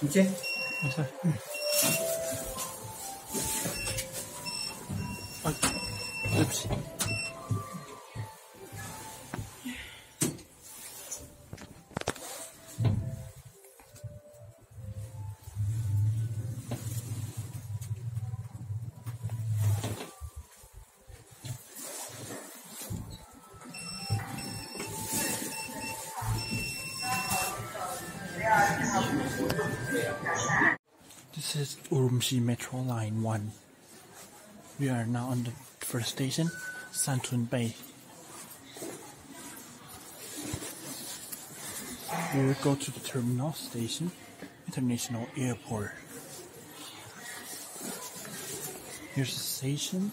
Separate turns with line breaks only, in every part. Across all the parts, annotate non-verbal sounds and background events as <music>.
你接。
没事。嗯。Metro Line 1. We are now on the first station, Santunbei. We will go to the terminal station, International Airport. Here's the station.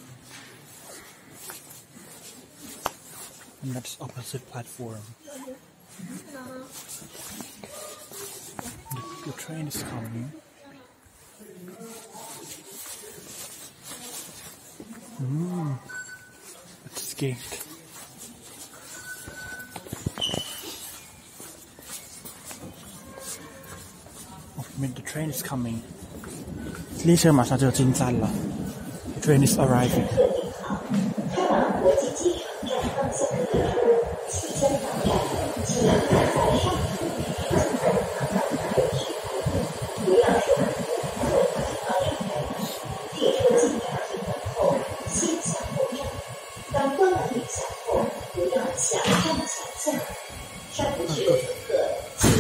And that's opposite platform. The, the train is coming. Mm, it's gate. Oh, I mean, the train is coming. 列车马上就进站了。The train is arriving.
开往国际机场站方向的列车即将到站，请大家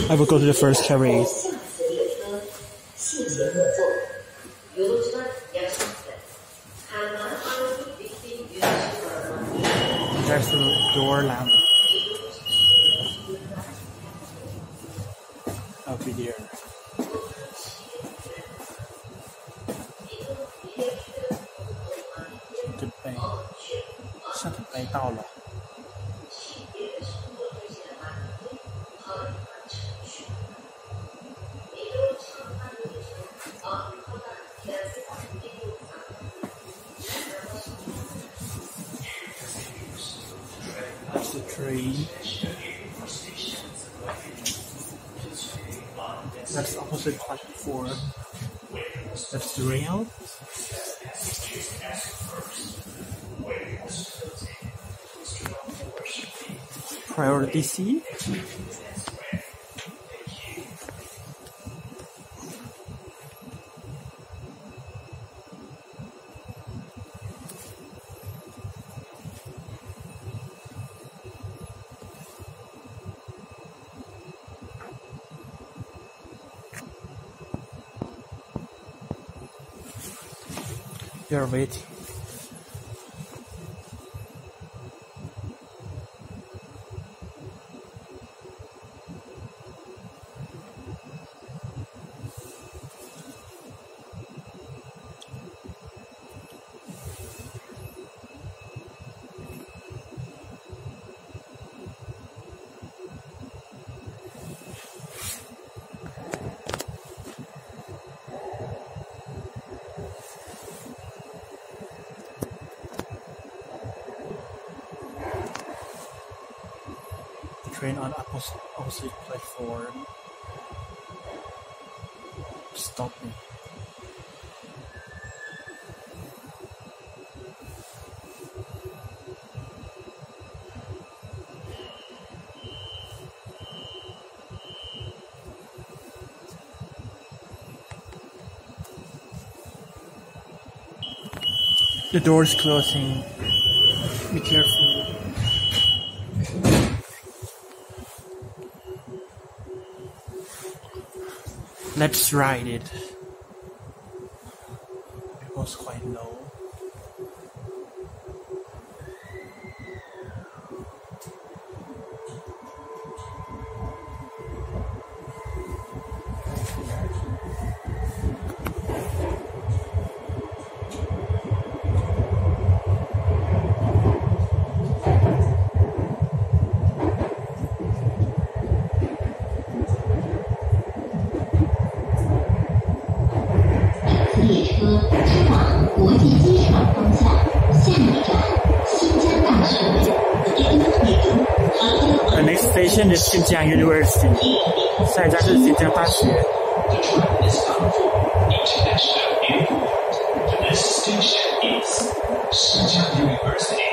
I will go to the first carriage. Train on opposite, platform. Stopping. The door is closing. Be careful. Let's ride it. 培生的新疆 University，现在是新疆大学。
International Airport. The station is Xinjiang University.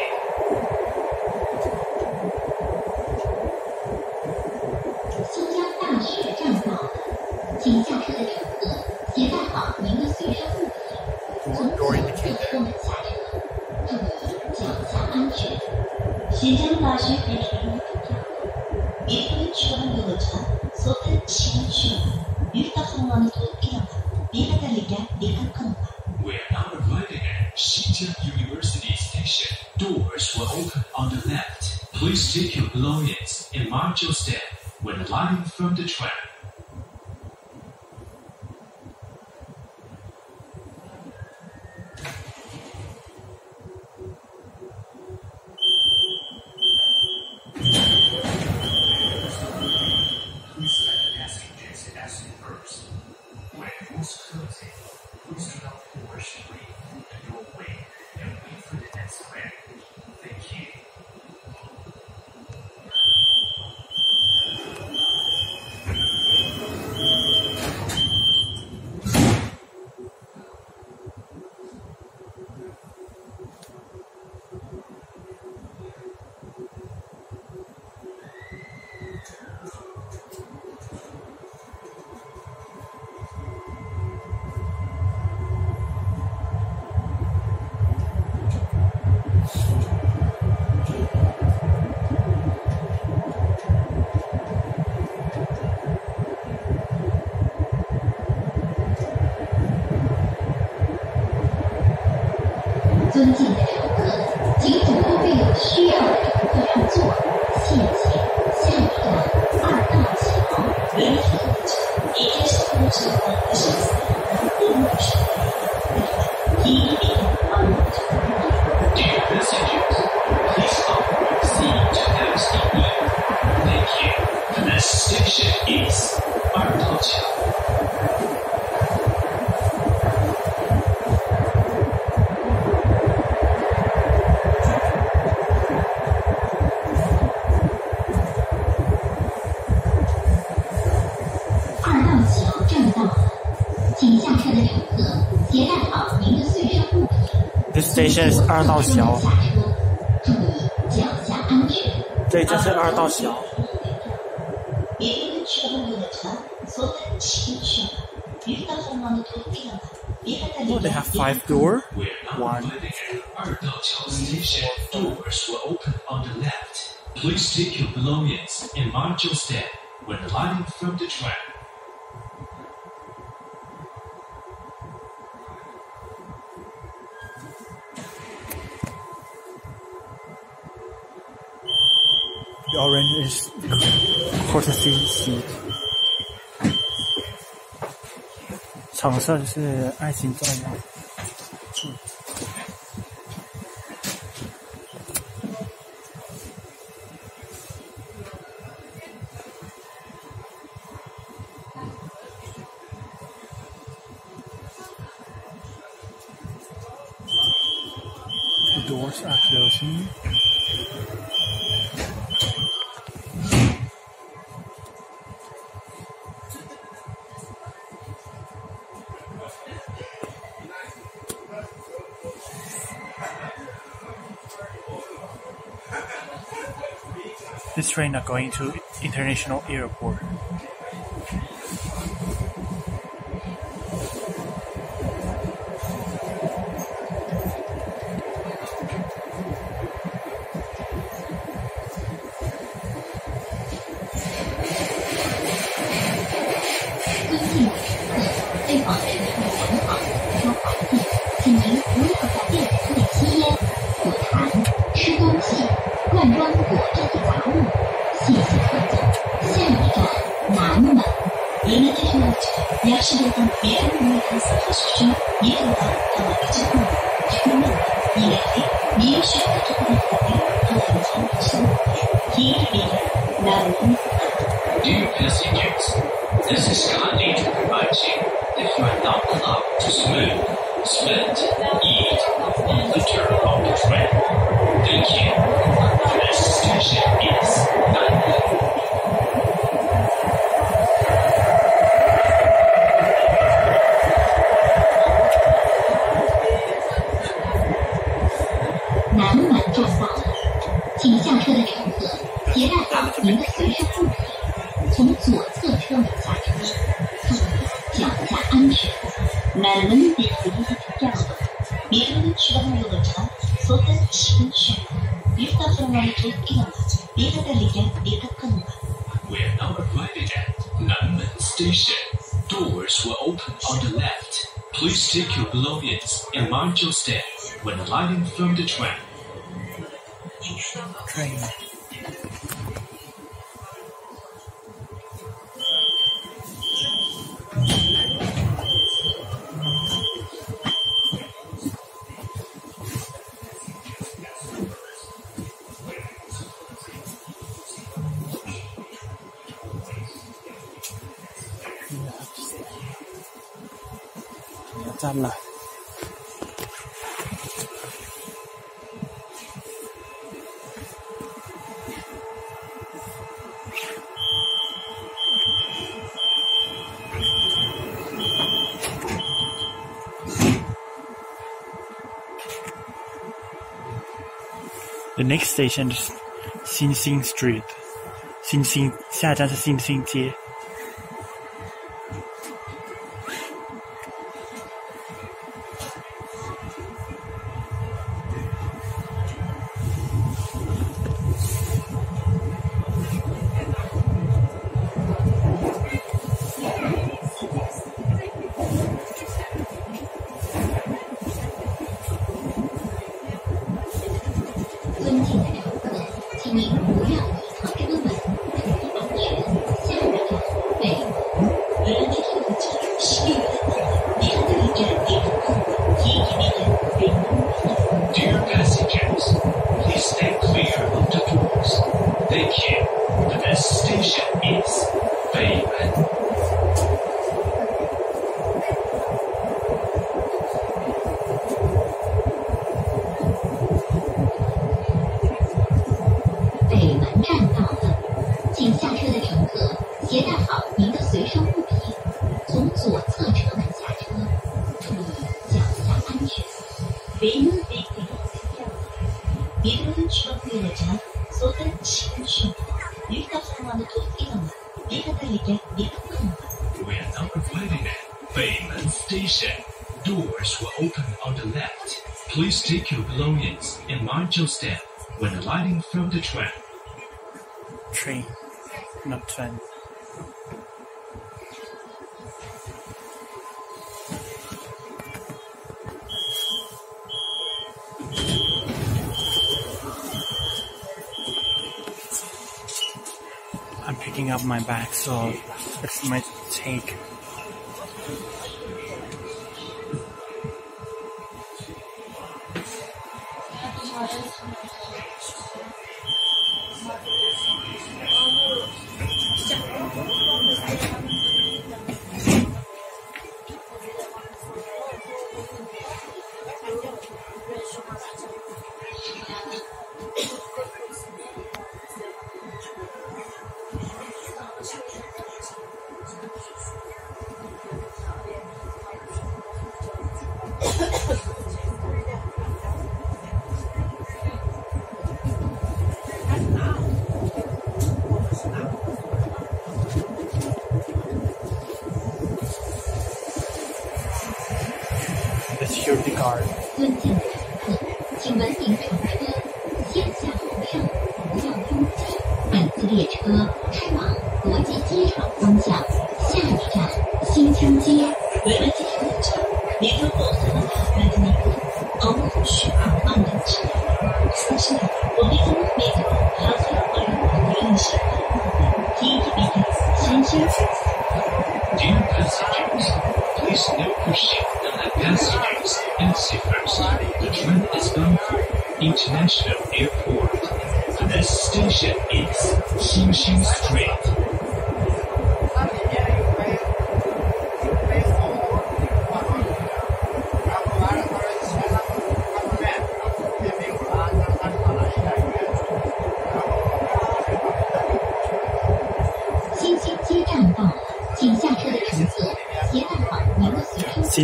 尊敬二道桥。对，
这是二道桥。Oh, they have five door. One.
Doors will open on the left. Please take your belongings and march your step when alighting from the train.
The orange is courtesy seat. 橙色是爱心照耀。The doors are closing. train are going to international airport.
请下车的乘客携带好您的随身物品，从左侧车门下车，注意脚下安全。
Närmare bilförbudet gäller. Bilen kör överträd så den kör. Lyfta från vanligt innan. Bilen där ligger vid kunderna.
We are now arriving at Nanmen Station. Doors will open on the left. Please take your belongings and mind your step when alighting from the tram.
train next station is Xin Xin Street. 新兴下站是新兴街。
您不要
your step when alighting from the tram.
train, not train. I'm picking up my bag, so it might take.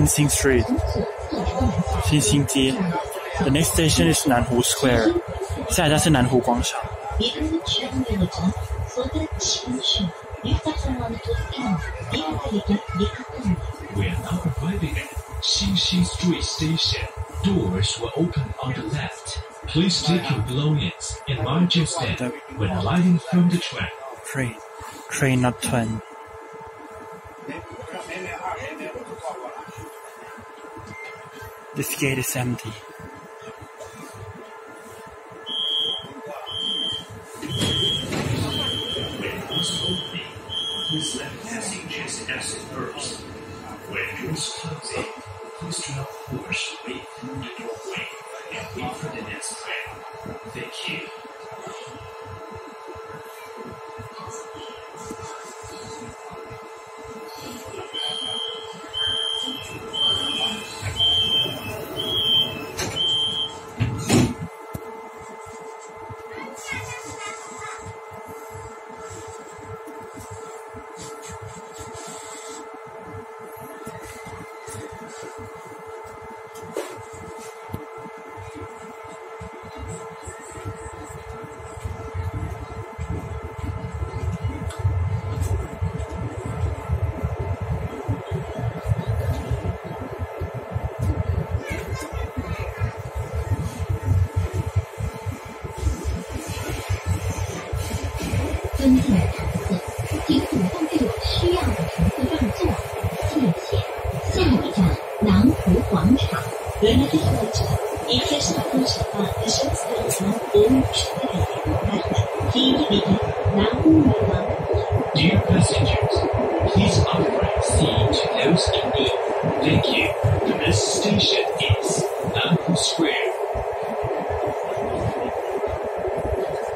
Fencing Street,
Xinxing T. The next station is Nanhu Square. 下一站是南湖广场。
We are now arriving at Xinxin Street Station. Doors will open on the left. Please take your belongings and mind your step when alighting from the train.
Train, train not turn. This gate is empty.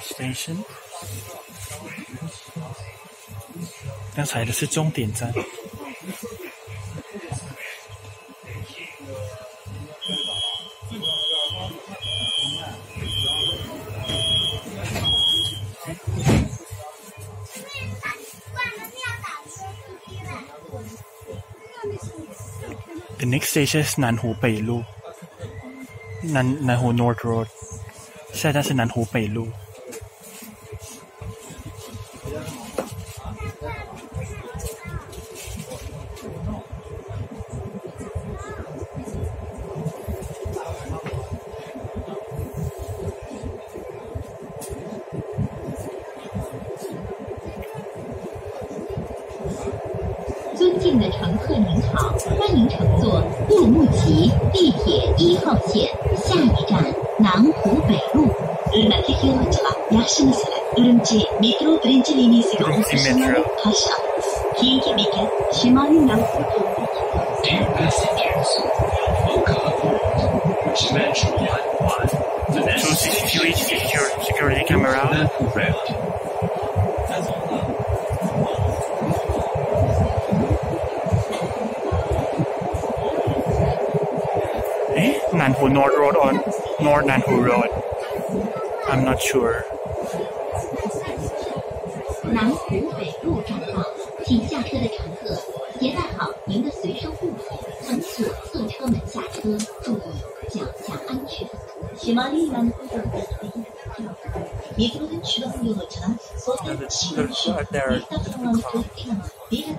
station. 刚才的是终点站。The next station is 南湖北路。南南湖 North Road。下一站是南湖北路。
线，下一站南湖北路。
Two passengers, Okabu, Smash 111, the next station is
security camera. Who North Road or North Nanhu Road. I'm not sure.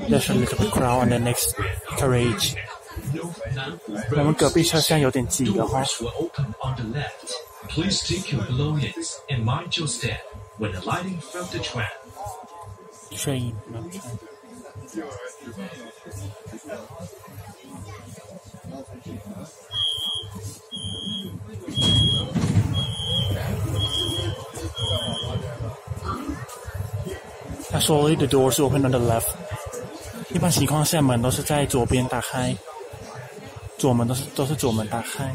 There's a little crowd on the next carriage. 我们隔壁车厢有点挤
的话。Train，
那 the doors were open on the left. 一般情况下，门都是在左边打开。左门都是都是左门打开。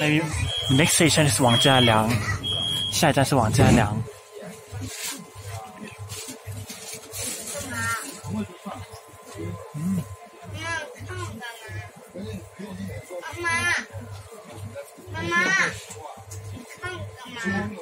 那 next station 是王家梁，下一站是王家
梁。
干嘛？妈妈看我干嘛？妈妈，妈妈，你看我干嘛？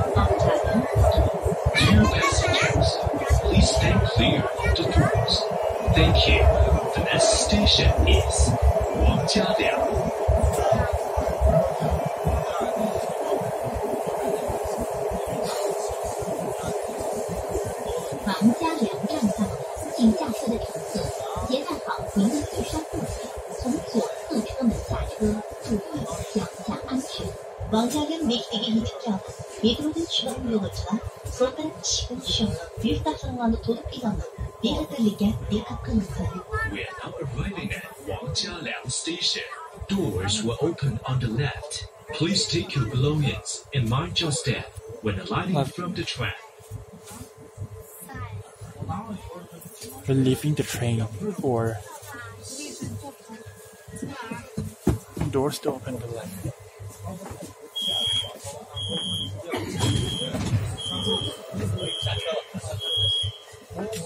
We are now arriving at Wangjialiang Station. Doors will open on the left. Please take your belongings and mind your step when alighting from the train.
We're leaving the train or doors to open the left. The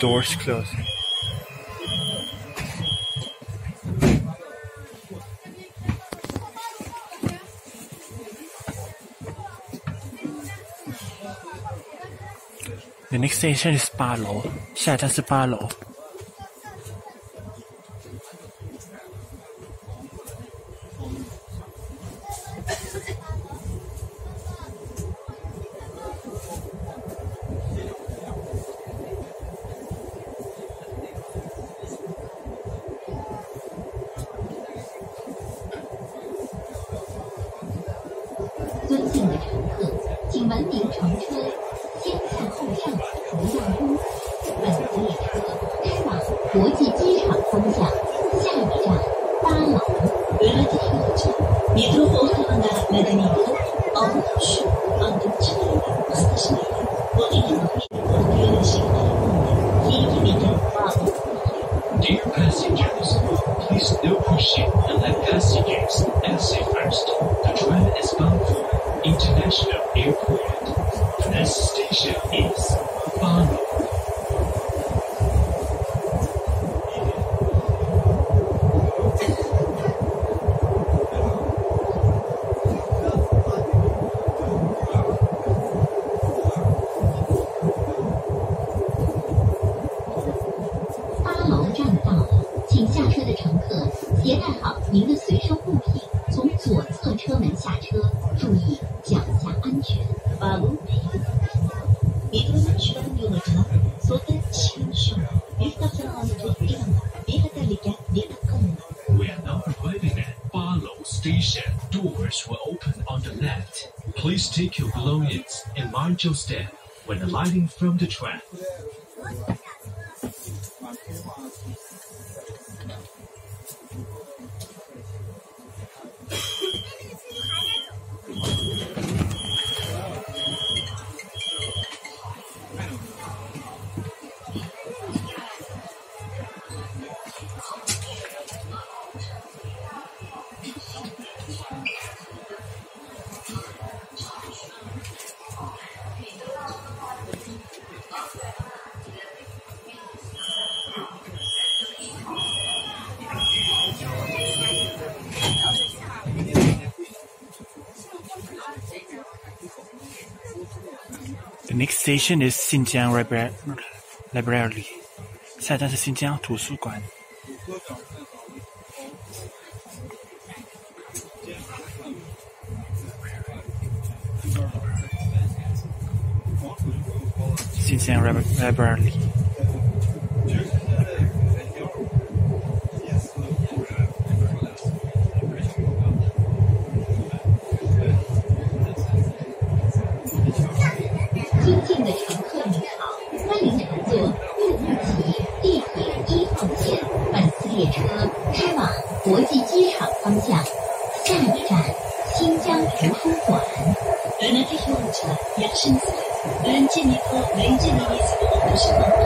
doors closing. next station is
Palo. Shatters to Palo. 携带好您的随身物品，从左侧车门下车，注意脚下安全。
와우 미드로는 주방 요거지가 소단 시군쇼 밀다상관도 도둑이거나 미를 달리게 밀각하는 거야
We are now arriving at Balo Station. Doors will open on the left. Please take your belongings and mind your step when alighting from the train.
station is Xinjiang Library. Library，下站是新疆图书馆。新疆 Library。
乘客您好欢迎乘坐乌鲁木齐地铁一号线本次列车开往国际机场方向下一站新疆图书馆人民币购物车
延伸至人人界面后人
人界面面前的红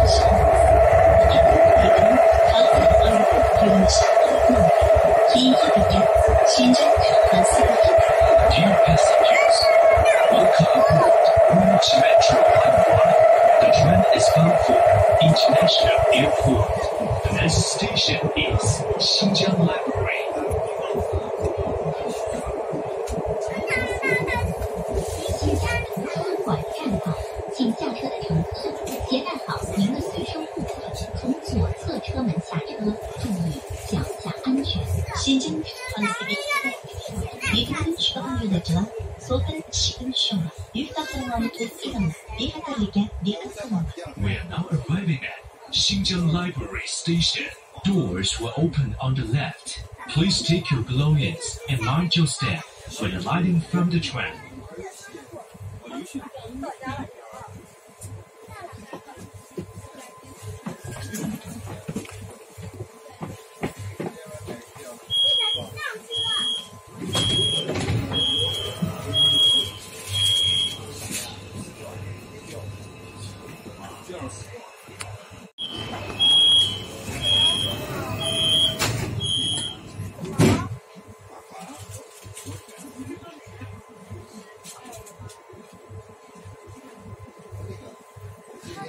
station, doors will open on the left. Please take your belongings and mind your step for the lighting from the train.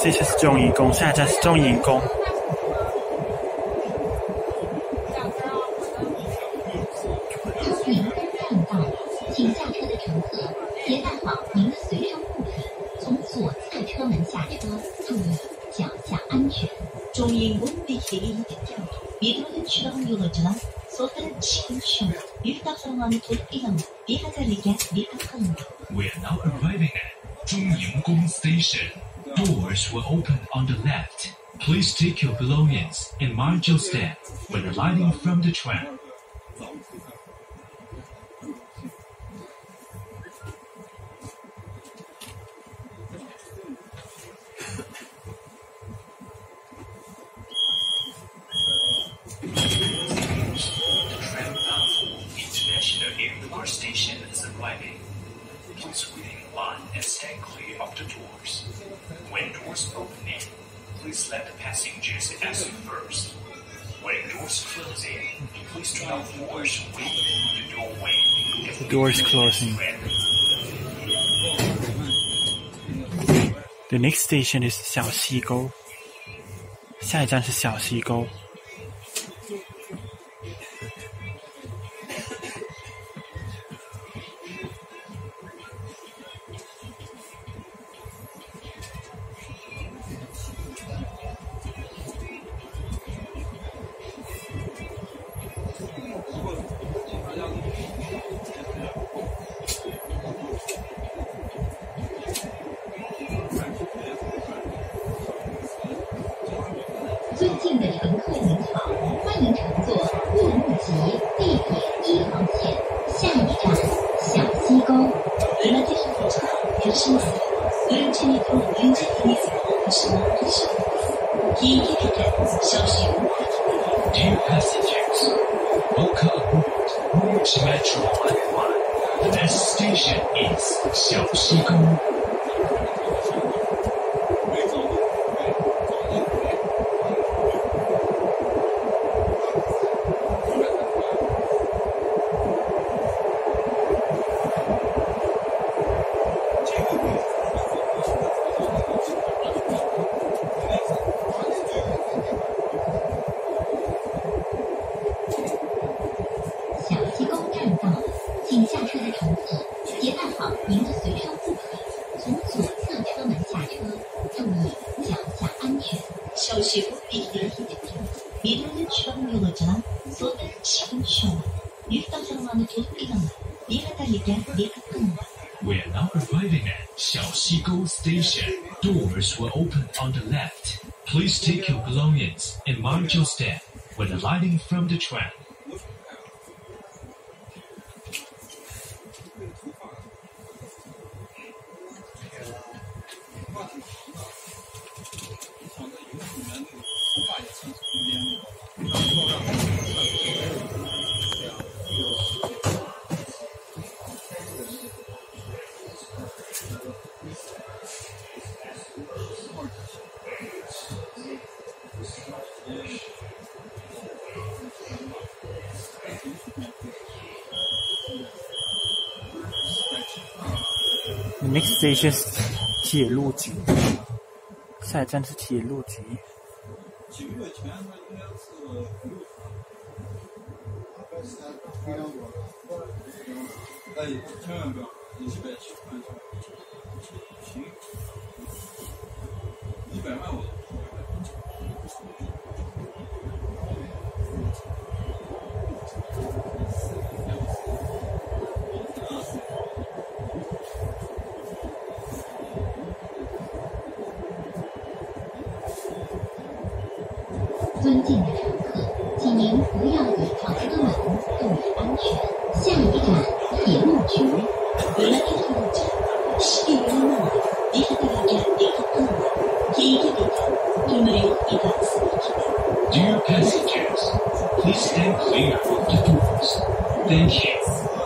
是是是，中银宫。现在是中银宫。
林荫大道，请下车的乘客携带好您的随身物品，从左侧车门下车，注意脚下安全。
中银宫地铁站，米德敦区的游乐场，索顿汽车，米德敦码头，一样，米德敦地铁站，米德敦。
We are now arriving at 中银宫 station. doors will open on the left. Please take your belongings and mind your step when alighting from the tram. The
door is closing. The next station is 小溪沟。下一站是小溪沟。
We are now arriving at Xiaoxigou Station. Doors will open on the left. Please take your belongings and mark your step when alighting from the
train. 一些铁路局，下一站是铁路局。
几个月前他应该是那以后千万不要一百七十万行，
doors. Thank you.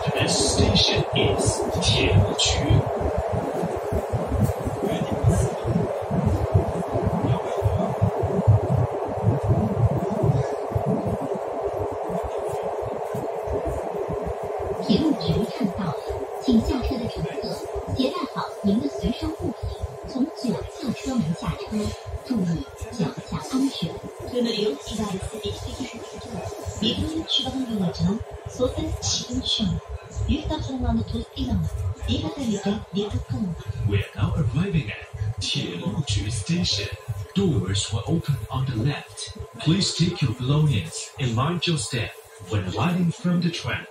The next station is 铁路局。 Please take your belongings and mind your step when alighting from the tram.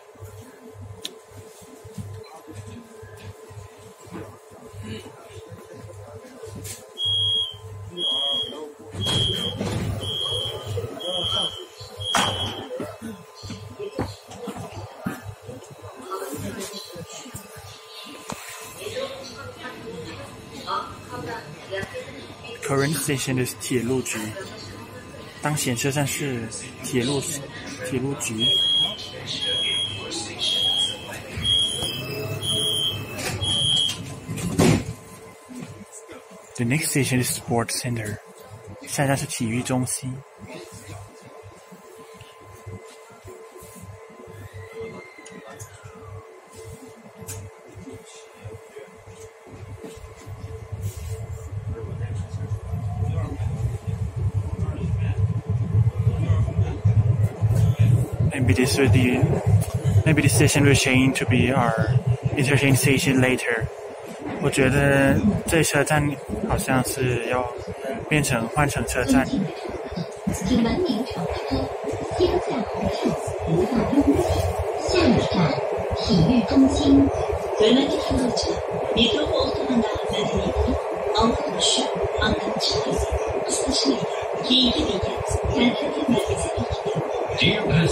Current station is 铁路局， 当前车站是铁路铁路局。The next station is Sports Center，下一站是体育中心。所以 the maybe the station will change to be our interchange station later。我觉得这车站好像是要变成换乘车站。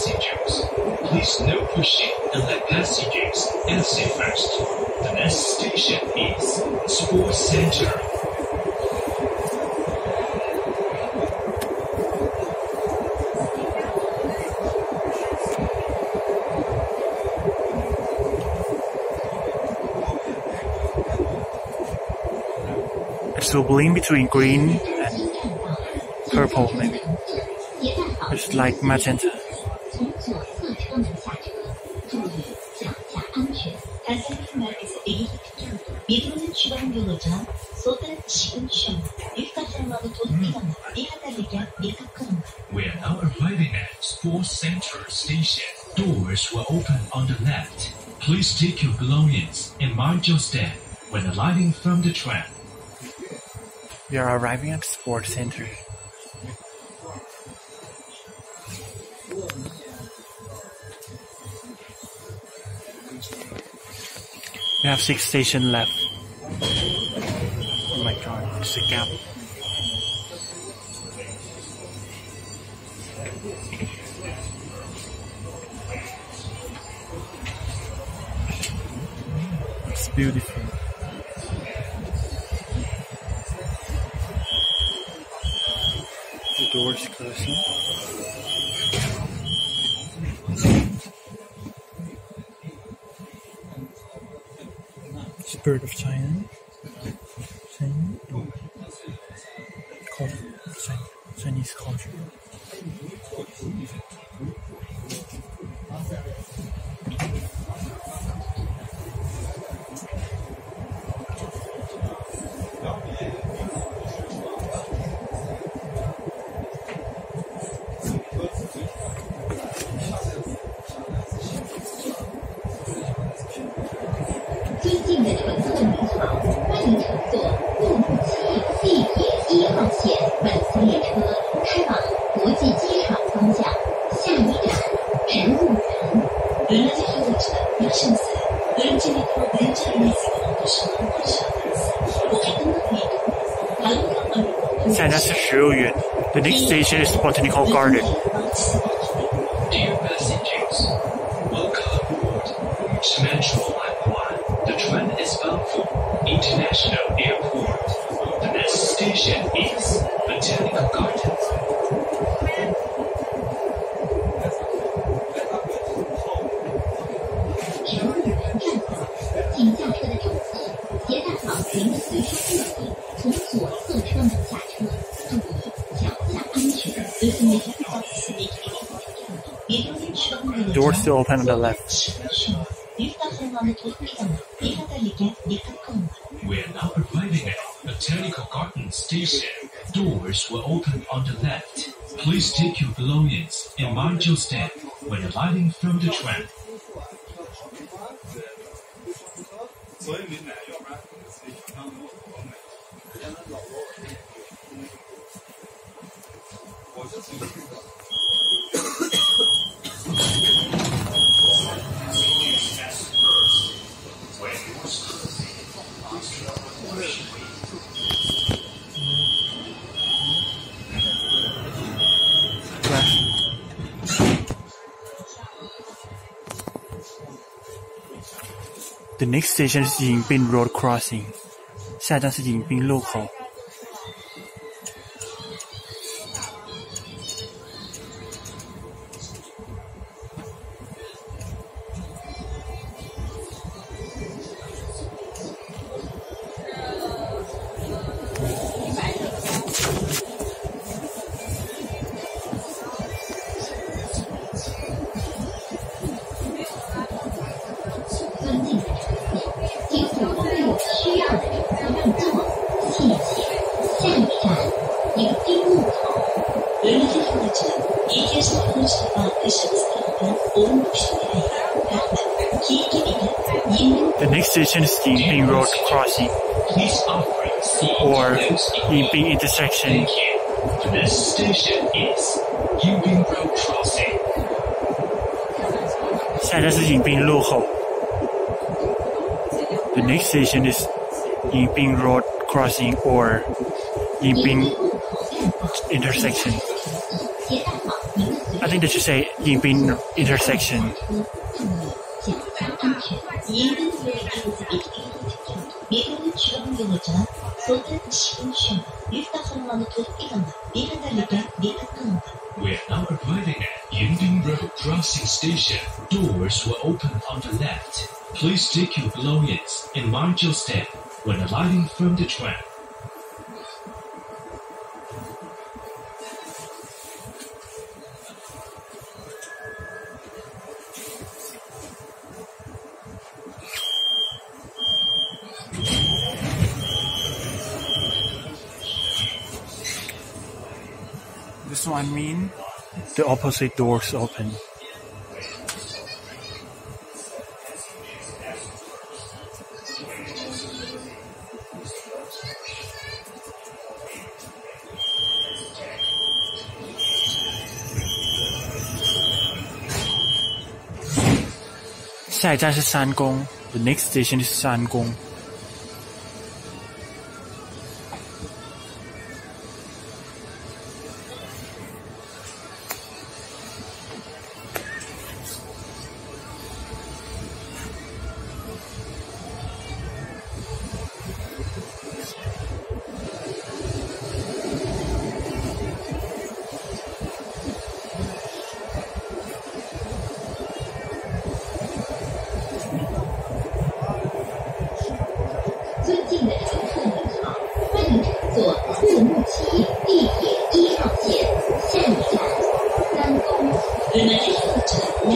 passengers. Please no pushing and let passengers answer first. The next station is Sports Center.
It's blend between green and purple, maybe. It's like magenta.
Just then, when alighting from the tram.
We are arriving at Sports Center. We have six stations left. Oh my god, it's a gap. beautiful. The doors closing. Bird of China. The next station is Botanical Garden. open on the left.
We are now arriving at Botanical Garden Station. Doors will open on the left. Please take your belongings and mind your step when alighting from the tram.
next station is Jinping Road Crossing，下站是锦滨路口。
Yingbin
The next station is Yingbin Road Crossing or Yingbin Intersection. I think they should say Yingbin Intersection.
We are now arriving at Yingbin. Crossing station doors will open on the left. Please take your belongings and mind your step when alighting from the train. This one mean? The opposite doors open.
站
是山宫，the next station is
山宫。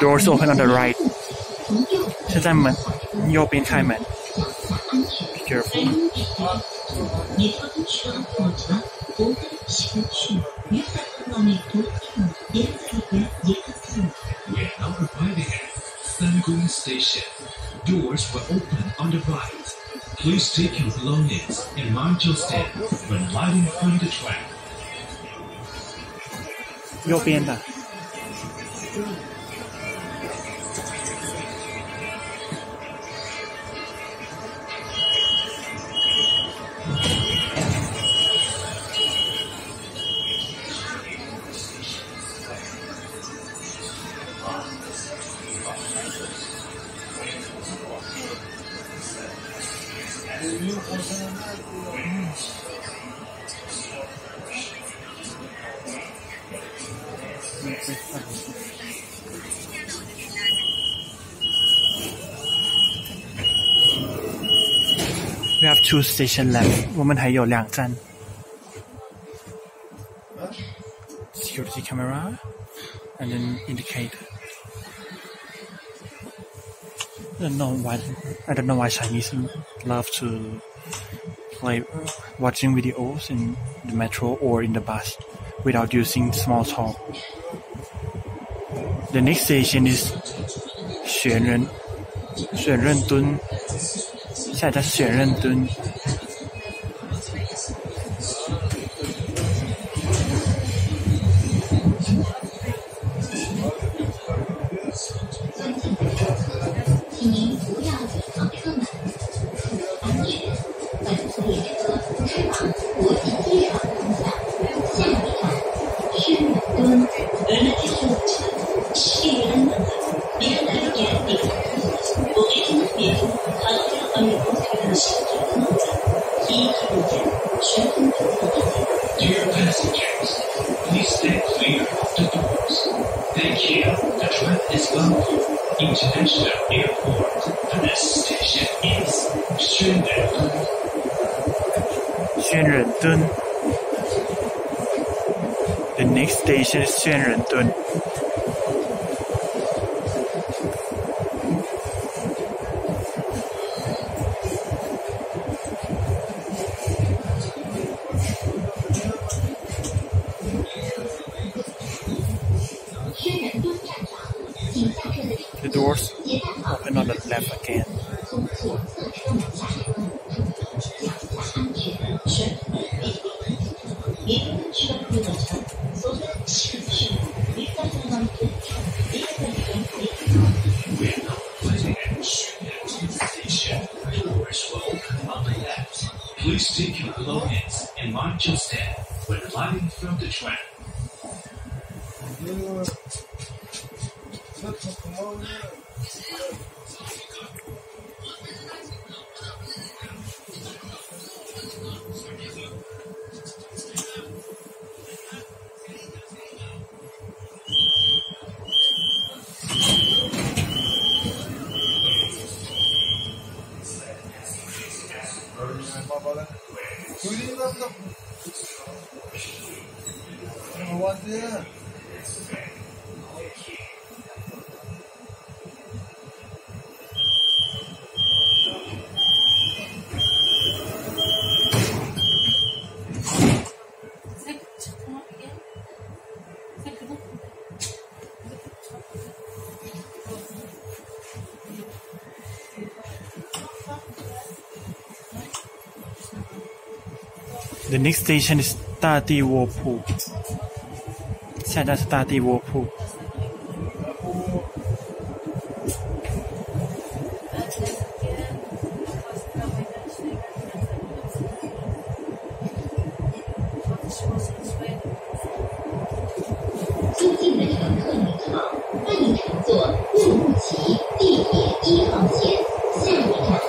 doors open on the right.
Sesammun, Yobin
Be careful.
Station. Doors open on the right. Please take your belongings and mind your step when lighting from the track.
右边的。We have two station left. 我们还有两站。Security camera and then indicator. I don't know why. I don't know why Chinese love to play watching videos in the metro or in the bus without using small talk. The next station is 选人选任敦，下一站是选任敦。
children The doors
open on the left again.
Your step when riding from the next station is 大地卧铺。下站是大地卧铺。
新进的乘客您好，欢迎乘坐润物齐地铁一号线下一站。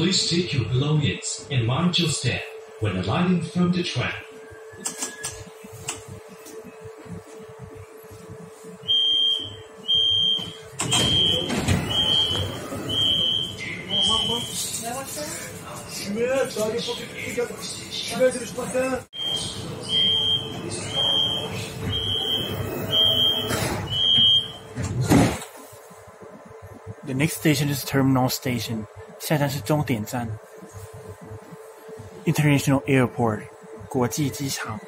Please take your belongings and mind your step when alighting from the train.
The next station is Terminal Station. 下站是终点站 international airport 国际机场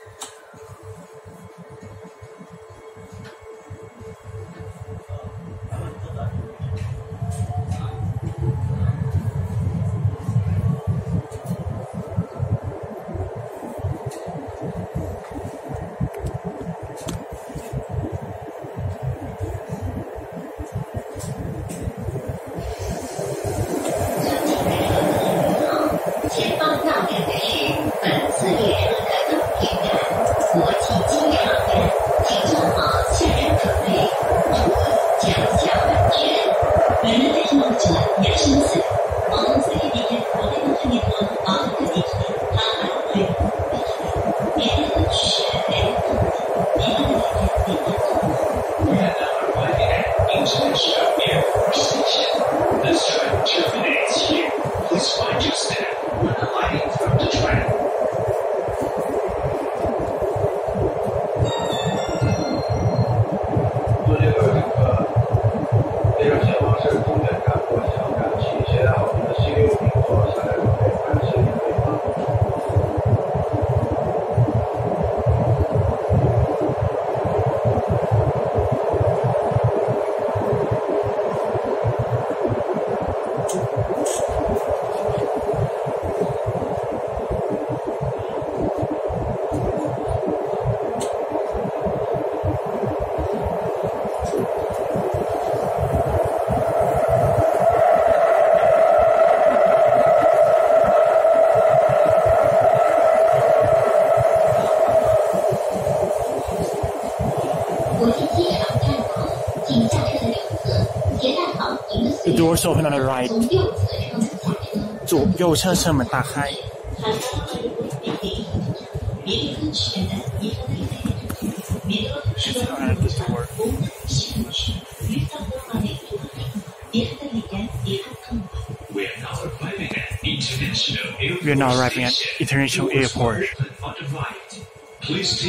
左右侧车门打开。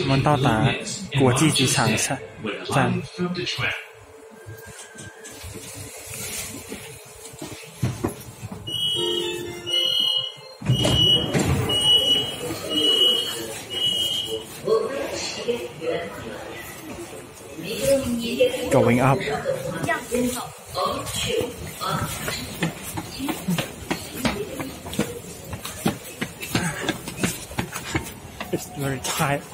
我们到达国际机场站。Going up. It's very tight. <gasps>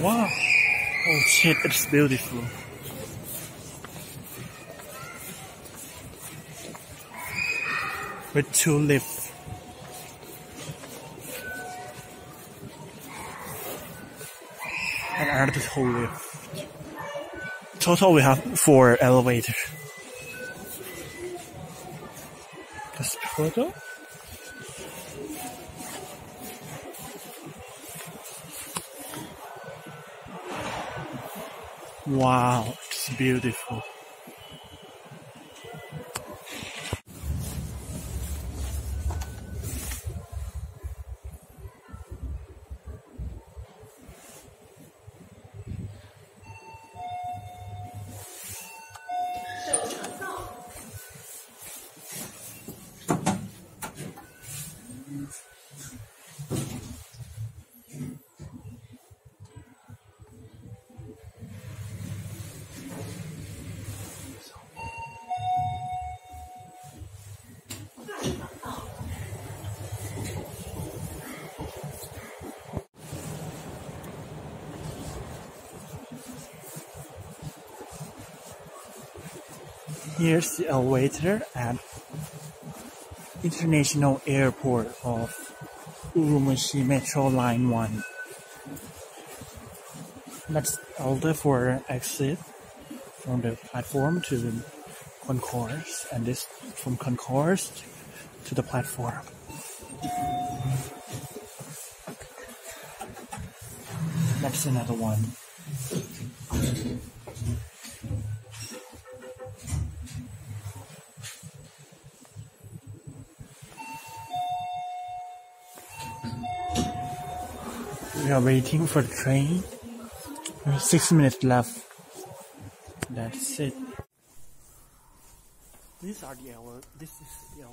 wow. Oh shit, it's beautiful. With two lifts. And another two lift. Total we have four elevators. This photo? Wow, it's beautiful. Here's the elevator at International Airport of Urumqi Metro Line 1. That's order for exit from the platform to the concourse and this from concourse to the platform. That's another one. We are waiting for the train. Six minutes left. That's it. These are the ele- This is the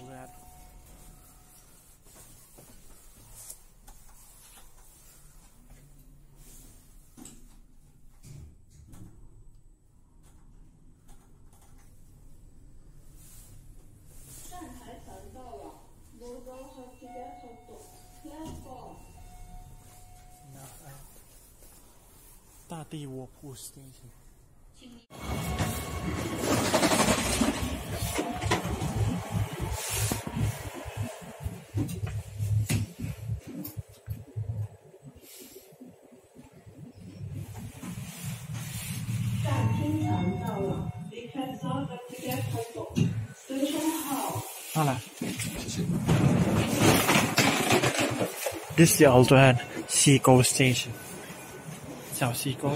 elevator. Dadiwopu Station. This is the Aldred Seagull Station. 小西沟。